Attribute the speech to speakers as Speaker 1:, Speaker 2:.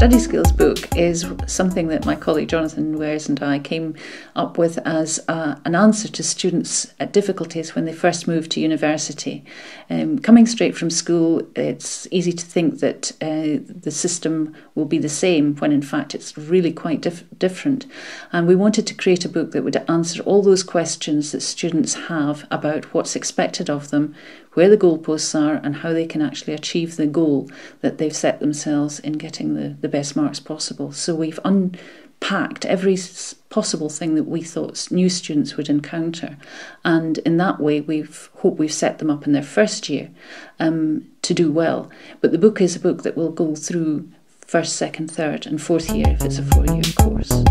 Speaker 1: study skills book is something that my colleague Jonathan Weyers and I came up with as uh, an answer to students' difficulties when they first move to university. Um, coming straight from school, it's easy to think that uh, the system will be the same when in fact it's really quite dif- different. And we wanted to create a book that would answer all those questions that students have about what's expected of them, where the goalposts are, and how they can actually achieve the goal that they've set themselves in getting the, the best marks possible. So we've unpacked every possible thing that we thought new students would encounter, and in that way, we've hope we've set them up in their first year um, to do well. But the book is a book that will go through first, second, third, and fourth year if it's a four-year course.